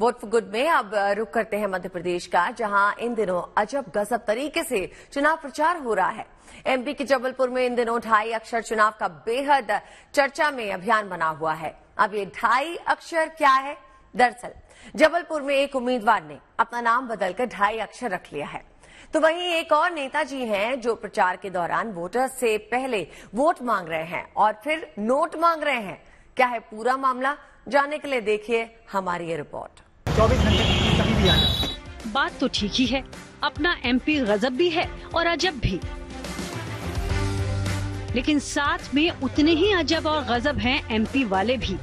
Vote for good में अब रुक करते हैं मध्य प्रदेश का, जहाँ इन दिनों अजब गजब तरीके से चुनाव प्रचार हो रहा है। एमपी के जबलपुर में इन दिनों ढाई अक्षर चुनाव का बेहद चर्चा में अभियान बना हुआ है। अब ये ढाई अक्षर क्या है? दरअसल, जबलपुर में एक उम्मीदवार ने अपना नाम बदलकर ढाई अक्षर रख लिया है। तो वहीं एक और नेता जी हैं जो प्रचार के दौरान वोटर से पहले वोट मांग रहे हैं और फिर नोट मांग रहे हैं। क्या है पूरा मामला? जानने के लिए देखिए हमारी ये रिपोर्ट। चौबीस घंटे कभी भी आ जाए। बात तो ठीक ही है। अपना एमपी गजब भी है और अजब भी। लेकिन साथ में उतने ही अजब और गजब हैं एमपी वाले भी।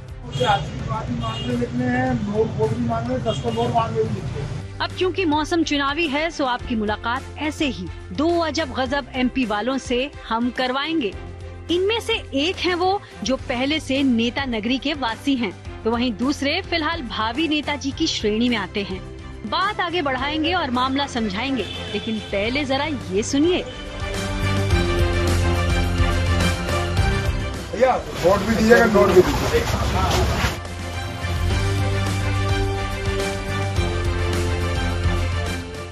अब क्योंकि मौसम चुनावी है, सो आपकी मुलाकात ऐसे ही दो अजब गजब एमपी वालों से हम करवाएँगे। इनमें से एक हैं वो जो पहले से नेता नगरी के वासी हैं। तो वहीं दूसरे फ़िलहाल भावी नेताजी की श्रेणी में आते हैं। बात आगे बढ़ाएँगे और मामला समझाएँगे लेकिन पहले जरा ये सुनिए। वोट भी दीजिएगा नोट भी दीजिएगा।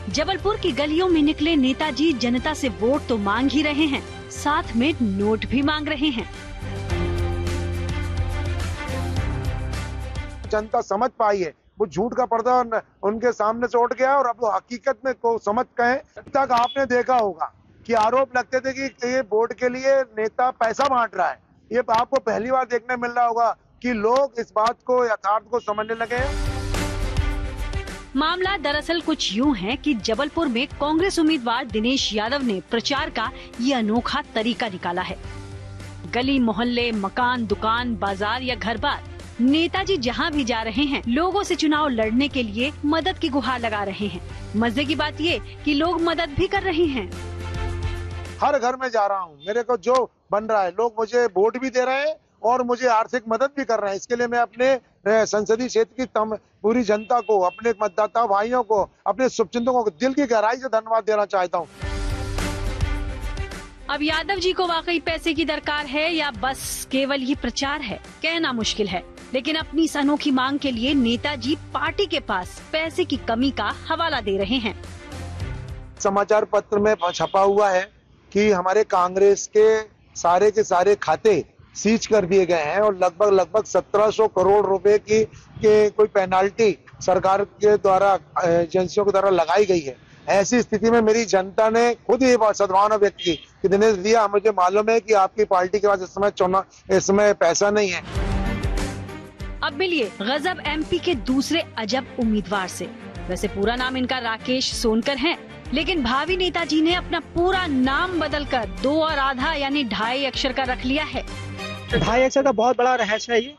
जबलपुर की गलियों में निकले नेताजी जनता से वोट तो मांग ही रहे हैं साथ में नोट भी मांग रहे हैं। जनता समझ पाई है। वो झूठ का पर्दा उनके सामने से उठ गया और अब वो हकीकत में को समझ गए तक आपने देखा होगा कि आरोप लगते थे कि ये वोट के लिए नेता पैसा बांट रहा है। ये आपको पहली बार देखने मिल रहा होगा कि लोग इस बात को, यथार्थ को समझने लगे मामला दरअसल कुछ यूँ है कि जबलपुर में कांग्रेस उम्मीदवार दिनेश यादव ने प्रचार का ये अनोखा तरीका निकाला है। गली, मोहल्ले, मकान, दुकान, बाज़ार या घर बार नेताजी जहाँ भी जा रहे हैं लोगों से चुनाव लड़ने के लिए मदद की गुहार लगा रहे हैं। मज़े की बात ये कि लोग मदद भी कर रहे हैं। हर घर में जा रहा हूँ। मेरे को जो बन रहा है लोग मुझे वोट भी दे रहे हैं और मुझे आर्थिक मदद भी कर रहे हैं। इसके लिए मैं अपने संसदीय क्षेत्र की तम पूरी जनता को अपने मतदाता भाइयों को अपने शुभचिंतकों को दिल की गहराई से धन्यवाद देना चाहता हूँ। अब यादव जी को वाकई पैसे की दरकार है या बस केवल ये प्रचार है? कहना मुश्किल है। लेकिन अपनी इस अनोखी मांग के लिए नेताजी पार्टी के पास पैसे की कमी का हवाला दे रहे हैं। समाचार पत्र में छपा हुआ है कि हमारे कांग्रेस के सारे के सारे खाते सीज कर दिए गए हैं और लगभग लगभग 1700 करोड़ रुपए की, के कोई पेनाल्टी सरकार के द्वारा, एजेंसियों के द्वारा लगाई गई है। ऐसी स्थिति में मेरी जनता ने खुद बात सद्भावना व्यक्त की दिनेश भैया, मुझे मालूम है कि आपकी पार्टी के पास इस समय चुनाव इस समय पैसा नहीं है। अब मिलिए गजब एमपी के दूसरे अजब उम्मीदवार से। वैसे पूरा नाम इनका राकेश सोनकर है लेकिन भावी नेताजी ने अपना पूरा नाम बदलकर दो और आधा यानी ढाई अक्षर का रख लिया है। ढाई अक्षर का बहुत बड़ा रहस्य है ये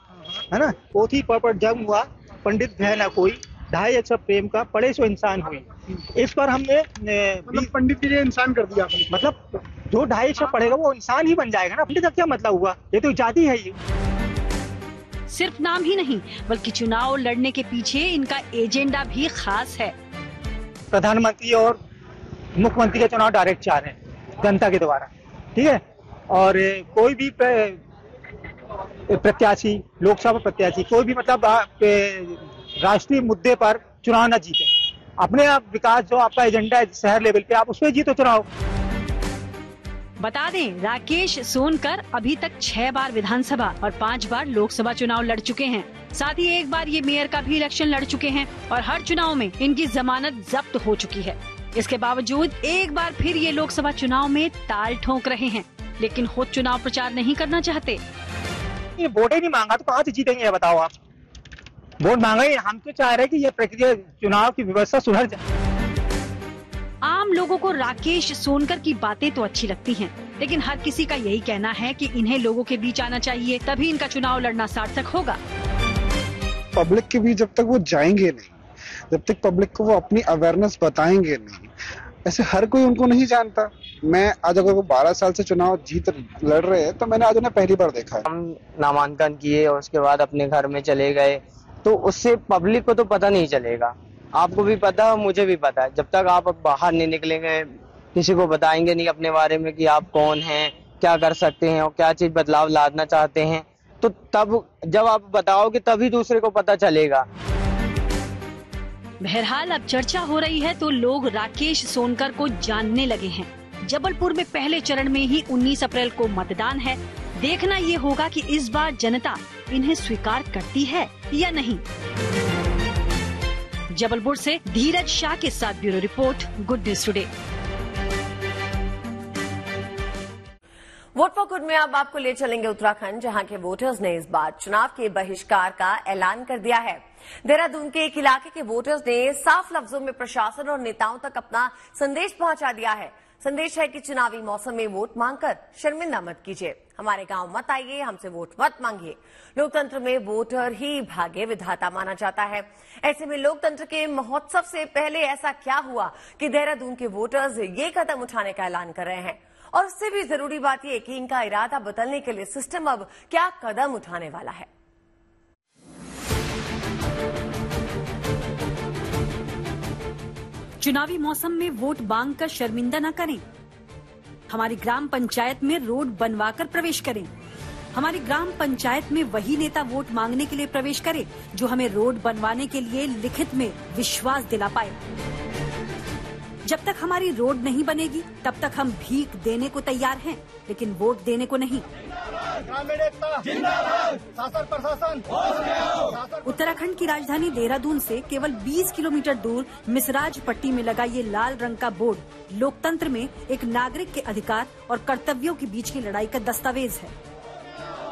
है ना? पोथी पर जंग हुआ पंडित है ना कोई ढाई अक्षर प्रेम का पड़े सो इंसान हुई इस पर हमने मतलब पंडित जी ने इंसान कर दिया। मतलब जो ढाई अक्षर पढ़ेगा वो इंसान ही बन जाएगा ना? पंडित का क्या मतलब हुआ? ये तो जाति है ये सिर्फ़ नाम ही नहीं, बल्कि चुनाव लड़ने के पीछे इनका एजेंडा भी खास है। प्रधानमंत्री और मुख्यमंत्री का चुनाव डायरेक्ट चाह रहे हैं, जनता के द्वारा, ठीक है? और कोई भी प्रत्याशी, लोकसभा प्रत्याशी, कोई भी मतलब राष्ट्रीय मुद्दे पर चुनाव न जीते। अपने आप विकास जो आपका एजेंडा है शहर लेवल पे, आप उसमें जीतो चुनाव। बता दें, राकेश सोनकर अभी तक छह बार विधानसभा और पाँच बार लोकसभा चुनाव लड़ चुके हैं। साथ ही एक बार ये मेयर का भी इलेक्शन लड़ चुके हैं और हर चुनाव में इनकी जमानत जब्त हो चुकी है। इसके बावजूद एक बार फिर ये लोकसभा चुनाव में ताल ठोक रहे हैं, लेकिन खुद चुनाव प्रचार नहीं करना चाहते। ये वोट ही नहीं मांगा तो कहाँ से जीतेंगे बताओ आप? वोट मांगा हम तो चाह रहे हैं कि ये प्रक्रिया चुनाव की व्यवस्था सुधर जाए। आम लोगों को राकेश सोनकर की बातें तो अच्छी लगती हैं, लेकिन हर किसी का यही कहना है कि इन्हें लोगों के बीच आना चाहिए तभी इनका चुनाव लड़ना सार्थक होगा। पब्लिक के बीच जब तक वो जाएँगे नहीं जब तक पब्लिक को वो अपनी अवेयरनेस बताएँगे नहीं ऐसे हर कोई उनको नहीं जानता। मैं आज अगर वो बारह साल से चुनाव जीत लड़ रहे हैं तो मैंने आज उन्हें पहली बार देखा है। हम नामांकन किए और उसके बाद अपने घर में चले गए तो उससे पब्लिक को तो पता नहीं चलेगा। आपको भी पता है मुझे भी पता है। जब तक आप बाहर नहीं निकलेंगे, किसी को बताएँगे नहीं अपने बारे में कि आप कौन हैं, क्या कर सकते हैं और क्या चीज़ बदलाव लादना चाहते हैं तो तब, जब आप बताओगे तभी दूसरे को पता चलेगा। बहरहाल अब चर्चा हो रही है तो लोग राकेश सोनकर को जानने लगे हैं। जबलपुर में पहले चरण में ही 19 अप्रैल को मतदान है। देखना ये होगा कि इस बार जनता इन्हें स्वीकार करती है या नहीं। जबलपुर से धीरज शाह के साथ bureau report good news today vote for good में अब आपको ले चलेंगे उत्तराखंड, जहाँ के वोटर्स ने इस बार चुनाव के बहिष्कार का ऐलान कर दिया है। देहरादून के एक इलाके के वोटर्स ने साफ़ लफ्जों में प्रशासन और नेताओं तक अपना संदेश पहुँचा दिया है। संदेश है कि चुनावी मौसम में वोट मांगकर शर्मिंदा मत कीजिए। हमारे गाँव मत आइए, हमसे वोट मत मांगिए। लोकतंत्र में वोटर ही भाग्य विधाता माना जाता है। ऐसे में लोकतंत्र के महोत्सव से पहले ऐसा क्या हुआ कि देहरादून के वोटर्स ये कदम उठाने का ऐलान कर रहे हैं? और उससे भी ज़रूरी बात यह कि इनका इरादा बदलने के लिए सिस्टम अब क्या कदम उठाने वाला है? चुनावी मौसम में वोट मांग कर शर्मिंदा न करें। हमारी ग्राम पंचायत में रोड बनवाकर प्रवेश करें। हमारी ग्राम पंचायत में वही नेता वोट मांगने के लिए प्रवेश करे, जो हमें रोड बनवाने के लिए लिखित में विश्वास दिला पाए। जब तक हमारी रोड नहीं बनेगी, तब तक हम भीख देने को तैयार हैं, लेकिन वोट देने को नहीं। ग्रामीण एकता। जिंदाबाद। शासन प्रशासन। उत्तराखंड की राजधानी देहरादून से केवल 20 किलोमीटर दूर मिसराज पट्टी में लगा ये लाल रंग का बोर्ड लोकतंत्र में एक नागरिक के अधिकार और कर्तव्यों के बीच की लड़ाई का दस्तावेज़ है।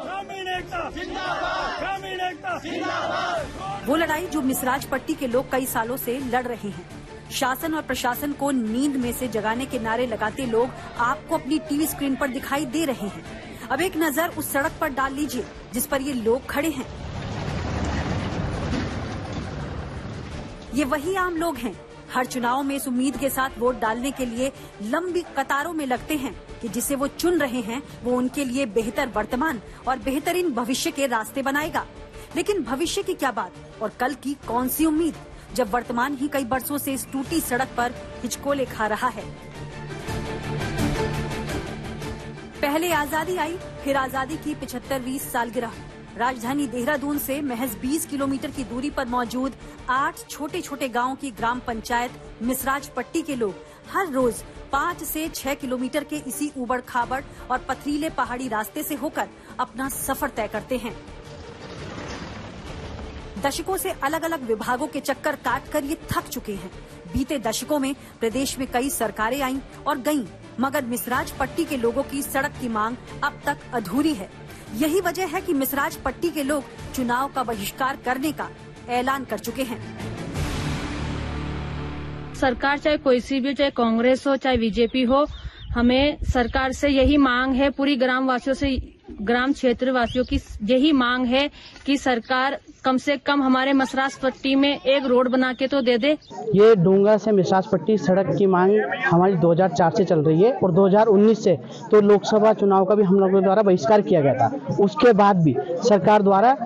ग्रामीण एकता। जिंदाबाद। ग्रामीण एकता। जिंदाबाद। वो लड़ाई जो मिसराज पट्टी के लोग कई सालों से लड़ रहे हैं। शासन और प्रशासन को नींद में से जगाने के नारे लगाते लोग आपको अपनी टीवी स्क्रीन पर दिखाई दे रहे हैं। अब एक नज़र उस सड़क पर डाल लीजिए, जिस पर ये लोग खड़े हैं। ये वही आम लोग हैं। हर चुनाव में इस उम्मीद के साथ वोट डालने के लिए लंबी कतारों में लगते हैं कि जिसे वो चुन रहे हैं, वो उनके लिए बेहतर वर्तमान और बेहतरीन भविष्य के रास्ते बनाएगा। लेकिन भविष्य की क्या बात और कल की कौन सी उम्मीद, जब वर्तमान ही कई बरसों से इस टूटी सड़क पर हिचकोले खा रहा है? पहले आज़ादी आई, फिर आज़ादी की पिछहत्तरवीं सालगिरह। राजधानी देहरादून से महज 20 किलोमीटर की दूरी पर मौजूद आठ छोटे छोटे गाँवों की ग्राम पंचायत मिसराज पट्टी के लोग हर रोज पाँच से छह किलोमीटर के इसी उबड़ खाबड़ और पथरीले पहाड़ी रास्ते से होकर अपना सफ़र तय करते हैं। दशकों से अलग अलग विभागों के चक्कर काट कर ये थक चुके हैं। बीते दशकों में प्रदेश में कई सरकारें आईं और गईं, मगर मिसराज पट्टी के लोगों की सड़क की मांग अब तक अधूरी है। यही वजह है कि मिसराज पट्टी के लोग चुनाव का बहिष्कार करने का ऐलान कर चुके हैं। सरकार चाहे कोई सी भी चाहे कांग्रेस हो चाहे बीजेपी हो हमें सरकार से यही मांग है पूरी ग्राम वासियों से ग्राम क्षेत्र वासियों की यही मांग है कि सरकार कम से कम हमारे मसरास पट्टी में एक रोड बना के तो दे दे। ये डूँगा से मिसराज पट्टी सड़क की मांग हमारी 2004 से चल रही है और 2019 से तो लोकसभा चुनाव का भी हम लोगों द्वारा बहिष्कार किया गया था। उसके बाद भी सरकार द्वारा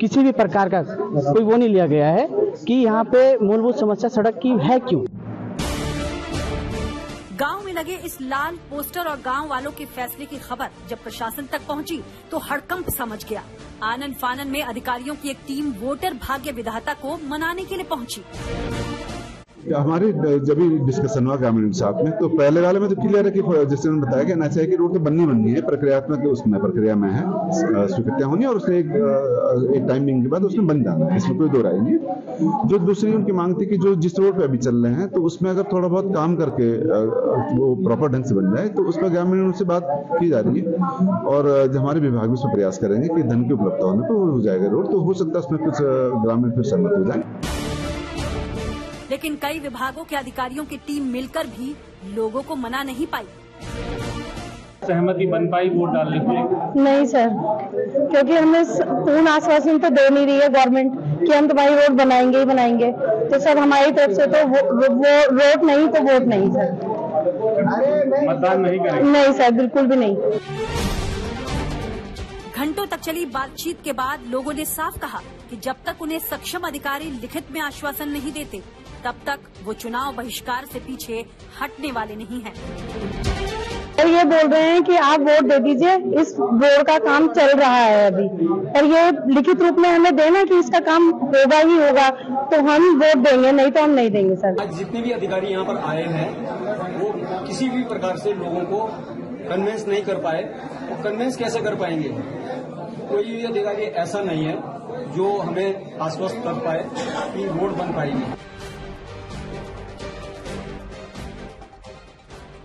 किसी भी प्रकार का कोई वो नहीं लिया गया है कि यहाँ पे मूलभूत समस्या सड़क की है क्यों? लगे इस लाल पोस्टर और गाँव वालों के फैसले की खबर जब प्रशासन तक पहुँची तो हड़कंप समझ गया। आनंद फानन में अधिकारियों की एक टीम वोटर भाग्य विधाता को मनाने के लिए पहुँची। हमारी जब भी डिस्कशन हुआ ग्रामीण साथ में तो पहले वाले में तो क्लियर है कि जैसे उन्होंने बताया कि एनएचआई की रोड तो बननी बननी है प्रक्रियात्मक तो उसमें प्रक्रिया में है स्वीकृतियाँ होनी और उससे एक, एक टाइमिंग के बाद उसमें बन जाना है इसमें कोई दो राय नहीं जो दूसरी उनकी मांग थी कि जो जिस रोड पर अभी चल रहे हैं तो उसमें अगर थोड़ा बहुत काम करके वो प्रॉपर ढंग से बन जाए तो उसमें ग्रामीणों से बात की जा रही है और हमारे विभाग भी उसमें प्रयास करेंगे कि धन की उपलब्धता होने पर हो जाएगा रोड तो हो सकता है उसमें कुछ ग्रामीण फिर सहमत हो जाए। लेकिन कई विभागों के अधिकारियों की टीम मिलकर भी लोगों को मना नहीं पाई। सहमति बन पाई वोट डालने की नहीं सर। क्योंकि हमें पूर्ण आश्वासन तो दे नहीं रही है गवर्नमेंट कि हम तुम्हारी रोड बनाएँगे ही बनाएँगे। तो सर हमारी तरफ़ से तो वो, वो, वो रोड नहीं तो वोट नहीं सर। मतदान नहीं करेंगे? नहीं सर बिल्कुल भी नहीं। घंटों तक चली बातचीत के बाद लोगों ने साफ़ कहा कि जब तक उन्हें सक्षम अधिकारी लिखित में आश्वासन नहीं देते तब तक वो चुनाव बहिष्कार से पीछे हटने वाले नहीं हैं। और ये बोल रहे हैं कि आप वोट दे दीजिए इस बोर्ड का काम चल रहा है अभी। और ये लिखित रूप में हमें देना कि इसका काम होगा ही होगा तो हम वोट देंगे नहीं तो हम नहीं देंगे सर। आज जितने भी अधिकारी यहाँ पर आए हैं वो किसी भी प्रकार से लोगों को कन्विंस नहीं कर पाए। वो कन्विंस कैसे कर पाएँगे? कोई भी अधिकारी ऐसा नहीं है जो हमें आश्वस्त कर पाए कि रोड बन पाएगी।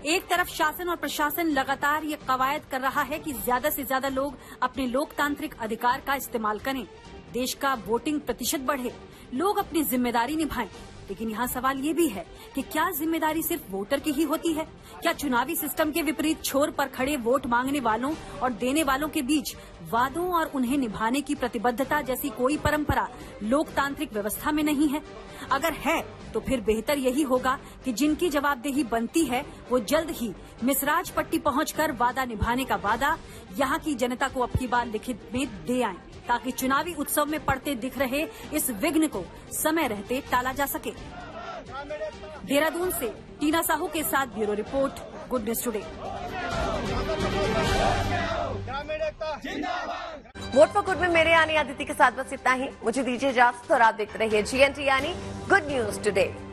एक तरफ़ शासन और प्रशासन लगातार ये कवायद कर रहा है कि ज़्यादा से ज़्यादा लोग अपने लोकतांत्रिक अधिकार का इस्तेमाल करें। देश का वोटिंग प्रतिशत बढ़े। लोग अपनी ज़िम्मेदारी निभाएँ। लेकिन यहाँ सवाल ये भी है कि क्या ज़िम्मेदारी सिर्फ़ वोटर की ही होती है? क्या चुनावी सिस्टम के विपरीत छोर पर खड़े वोट मांगने वालों और देने वालों के बीच वादों और उन्हें निभाने की प्रतिबद्धता जैसी कोई परंपरा लोकतांत्रिक व्यवस्था में नहीं है? अगर है तो फिर बेहतर यही होगा कि जिनकी जवाबदेही बनती है, वो जल्द ही मिसराज पट्टी पहुंचकर वादा निभाने का वादा यहाँ की जनता को अब की बार लिखित में दे आए, ताकि चुनावी उत्सव में पड़ते दिख रहे इस विघ्न को समय रहते टाला जा सके। देहरादून से टीना साहू के साथ bureau report, good news today. Vote for good में मेरे यानी आदित्य के साथ बस इतना ही। मुझे दीजिए इजाज़त और आप देखते रहिए जीएनटी यानी गुड न्यूज़ टुडे।